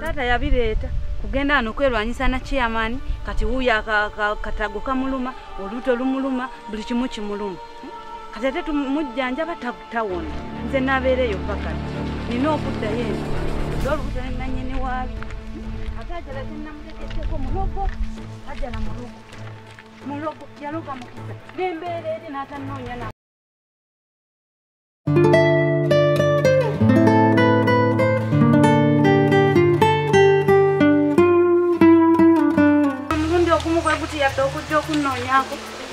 taata yabireeta kugenda wano kwerwanyisa na chairman kati wuuyo katago kamuluma oluuto lumuluma buli kimu kimuluma. Kati ate tumujjanjaba ta- tawona nze nabeereeyo pakati nina okuddayo ensi olwolubuto nenanyini waabi ate ajala tenamutegeddeko mulogo ajala mulogo. Mulogo yaloga mukisa. Nembeera eri n'atanoonya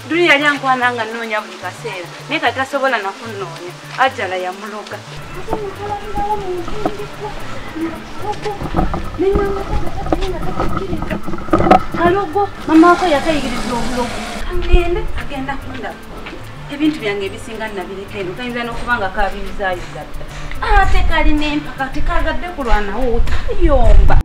duli yali ankwana nga nnoonya buli kaseera naye kati tasobola nakunnoonya ajjala yamuloga kalogo mama wako yakayigiriza obulogo kangende agenda kundaba ebintu byange ebisinga nabireka eno kayinza n'okuba nga kabiyuzaayiza dda ate kalina empaka tekagadde kulwanawo tayomba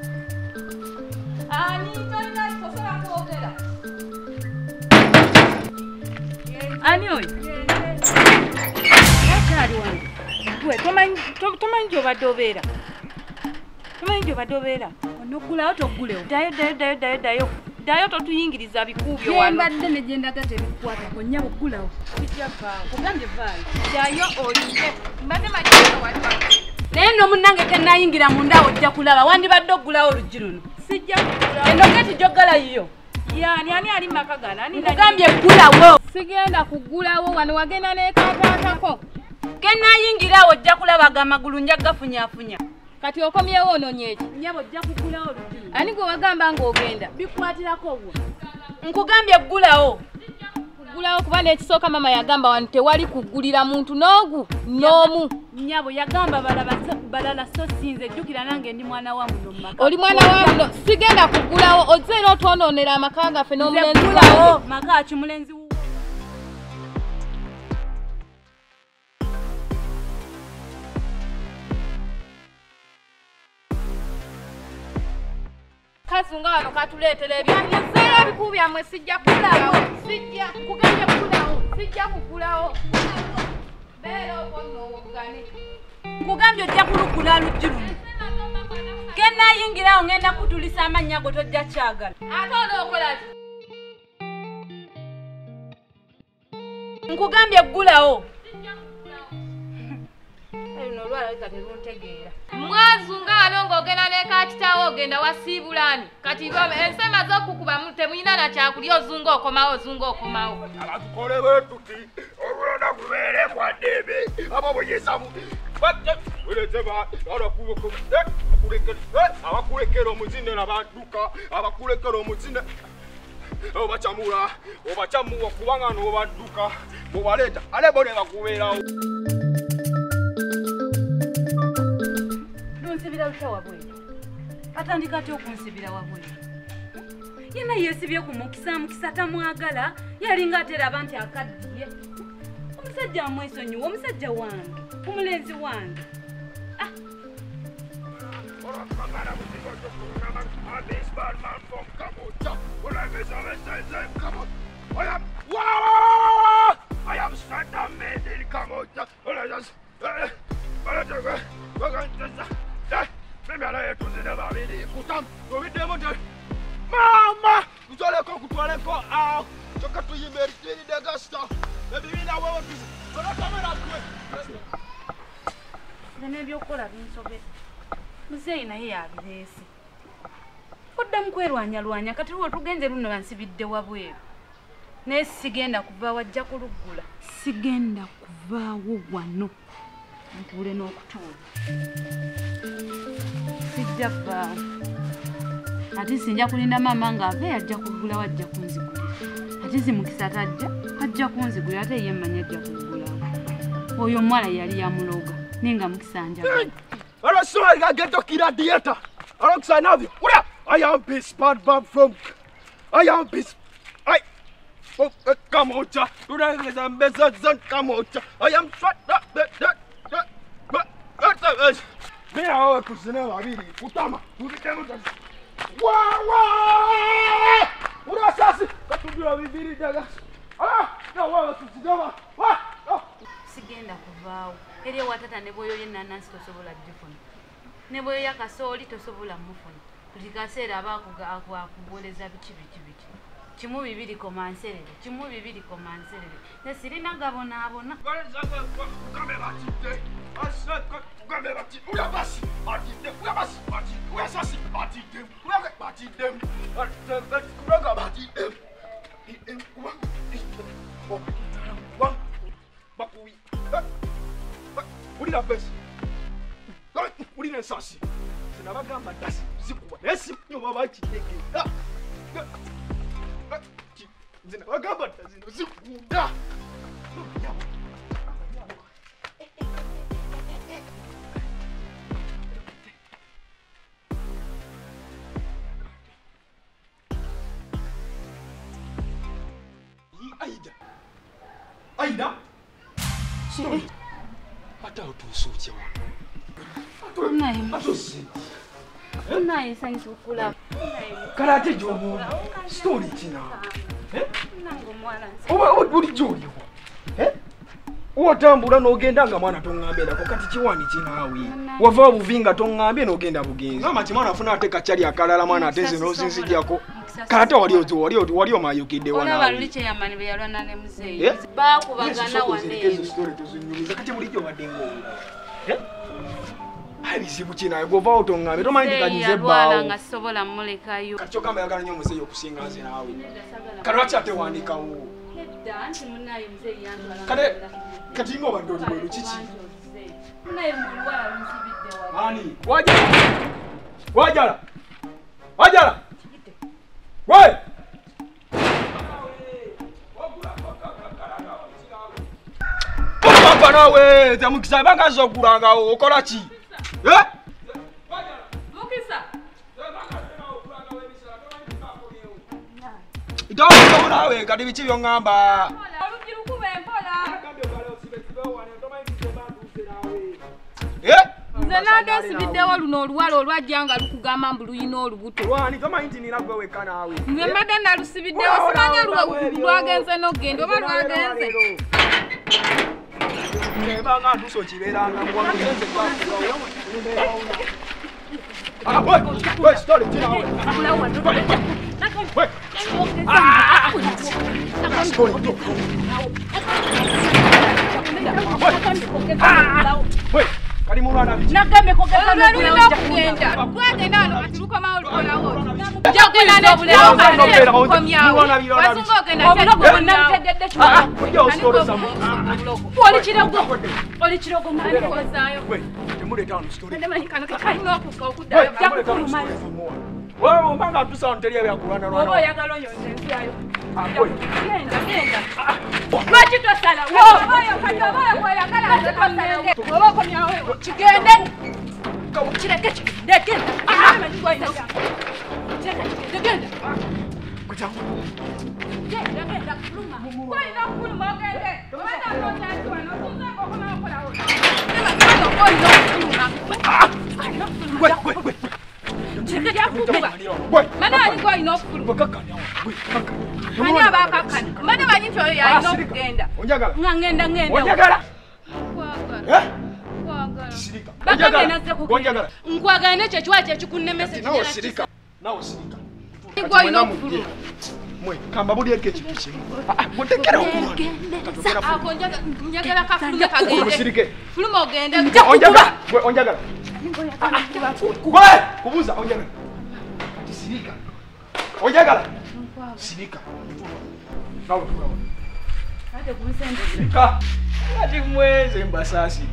Ani tolina tosobola kwogera? ani oyo akyali wange gwe tomanyi to- tomanyi gyobadde obeera tomanyi gyobadde obeera onogulawo togulewo ddayo ddayo ddayo ddayo ddayo ddayo totuyingiriza bikuubyo wano Gyembadde ne gyendaga tebikukwatako nnya buggulawo. kijja vaawo kugambye vaayo Ddayo oyige. Mbadde manyiika wali wano. naye nno munnange kenayingira munda ojja kulaba wandibadde oggulawo oluggi luno Sijja. Endogeti gyogala yiyo Yani ani ali maka gano? Ani nkugambye ggulawo sigenda kuggulawo wano wagenda neekataatako. kenayingira ojja kulabaga amagulu nja gafunyafunya Kati okomyewo onoonye eki? nyaba ojja kugulawo oluggi luno Ani gwe wagamba ng'ogenda? bikwatirako obwo nkugambye ggulawo Kuggulawo kuba n'ekisooka mama yagamba wano tewali kuggulira muntu n'ogu n'omu. nyabo yagamba balala so sinze jjukira nange ndi mwana wa muno mumaka Oli mwana wa muno sigenda kuggulawo ozze era otwonoonera amaka gaffe n'omulenzi wange. maka ki mulenzi kazunga wano katuleetera ebyanyeseera ebikuu byammwe sijja kugulawo sijja kugenda kugulawo sijja kugulawo beera okonnoowogane nkugambye ojja kulugula luggi luno. Kenayingirawo ngenda kutulisa amannya go tojja kyagala. Ate onookola ki? Nkugambye ggulawo luno olwalabika teruntegeera mwazunga wano ng'ogenda nekatitawo ogenda wasiibulaani kati ba- ensi emaze okukubamu temulina nakyakulya ozunga okomawo ozunga okomawo. Abatukole betuti olulonda kubeere kwa ddembe abo bweyesamu abakulekera omuzine nabadduka abakulekera omuzine obacamula obacamuwa kubanga nobadduka mubaleeta ale bo ne bakubeerawo lunsibira lutya wabweru atandika atya okunsibira wabweru yena yeesibye ku mukisa mukisa tamwagala yalinga atera abantu akaddiye omusajja amwesonyiwa omusajja wange omulenzi wange I am Santa Mendel Kamoja. Mama! Kutwaleko kutwaleko awo. Choka tuyimbe eritini de gasta. Ebibina wewe tuzi. Kola kamera kwe. nze n'ebyokukola binsobera muzeeyi naye yabireese oddamu kwerwanyalwanya kati lwe tugenze luno bansibidde wabweru naye sigenda kuvaawo ajja kuluggula sigenda kuvaawo wano ntuule n'okutuula sijja vaawo ate sinja kulinda maama ng'ava yajja kuggulawo ajja kunzigulira ate zimukisa tajja ajja kunzigulira ate ye mmanyi ajja kuggulawo oyo omuwala yali yamuloga naye nga mukisa njagala Alright, so I gotta get to Kira Theater. Alright, so now, what up? I am Bad Bad from. I am Peace. I. Oh, uh, come out, cha. Do that is a message, come out, cha. I am shut I will kusina wabili. Utama. Ubitemu ta. Wa wa. Ura sasi. Katubira bibiri daga. Ah, na kusigama. Wa. Ah. sigenda kuvaawo eri ewatata ne bwoyo yenanansi tosobola gifuna ne bwoyo yakasooli tosobola mufuna buli kaseera aba akuga- aku- akubuuleza biki biki biki kimu bibiri komanserere kimu bibiri komanserere ne sirina gabonaabona Bati, we are Basi, Bati, them, we are Basi, Bati, we are Sassi, Bati, them, we are Bati, them, Bati, them, Bati, we are Bati, them, Bati, them, one, this, one, one, Bakui, we are Basi, we are Sassi, Sinabagamba, Das, Zipu, Yes, you are Bati, Niki, Zinabagamba, Zinu, Zipu, Da, Yeah. Aida Sorry. ate otuusuukye wano naye atosi naye nsanyusa okulaba kale ate gyobuuza sitori kinaawe nange omuwala oba bulijjo oliwo watambula n'ogenda nga mwana toŋŋambirako kati kiwani kinaawe wava obuvi nga toŋŋambye n'ogenda bugenzi ama kimwana afuna ate kacyali akalala mwana ate zino kata walio walio walio wana ona mani eh? story kati bulijjo badengo eh? kinawe bwova otoŋŋambe tomanyi tikanyize ebbaawo nga yagala nnyo omuzeeyi okusinga nze naawe. Kalwaki atewandikawo kale kati nga obadde oli kiki? Ani? Wajala wajala wajala Wait! bana we Yeah. Nze nade nsibiddewo luno oluwala olwajja nga lukugamba mbu luyina olubuto. Nze mbadde nalusibiddewo simanya lwagenze n'ogenda oba lwagenze ebanga ntuso kibeeranga muwagenze kali mulwana biki nagambye kogeza olwo lulina okugenda twagenda wano kati lukomawo lukolawo njagenda nekomyawo wasinga ogenda Wewe mpanga tu sawa ntelia ya kulana na wewe. Wewe yakalo nyonyenzi ayo. Akoi. Nenda, nenda. Lwachi to sala. Wewe wewe kwanza wewe kwa yakala hata sala. Wewe kwa mia wewe. Chigende. Kau chireke chigende. Ah, mimi kwa ino. Chireke chigende. Kujangu. Chireke chigende. Kuluma. Kwa ino kuluma gende. Wewe ndio unataka kuona. Tuzo kwa kuna kwa. Ndio ndio kuluma. Ah. Wewe wewe. Mane aliko olina okufuluma mane abakakkana mane manyi nti oyo yalina okugenda nga ngenda ngenda Kwagala, nkwagala nekyo ekiwala kyekikunemesa okufuluma mwe kamba bulyeko ekintu kimu mutekera okulwana ako njaga- njagala kafulume kagende fuluma ogende onjagala gwe gwe kubuuza onjagala sirika ojagala sirika nawe tulawa ate kunsende sirika ati mweze mbasasi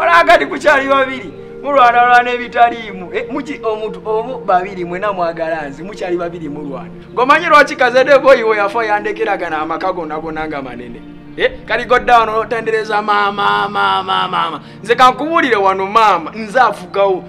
olagati kukyali babiri mulwanalwana ebitaliimu Eh, muki omuntu omu babiri mwena mwagala nzi mukyali babiri mulwana ngomanyi lwaki kazede boyiwe yafa yandekeragana amaka gonna gonna nga manene Eh, kali godawano notendereza maama maama maama. Nze kankubuulire wano maama nze afugawo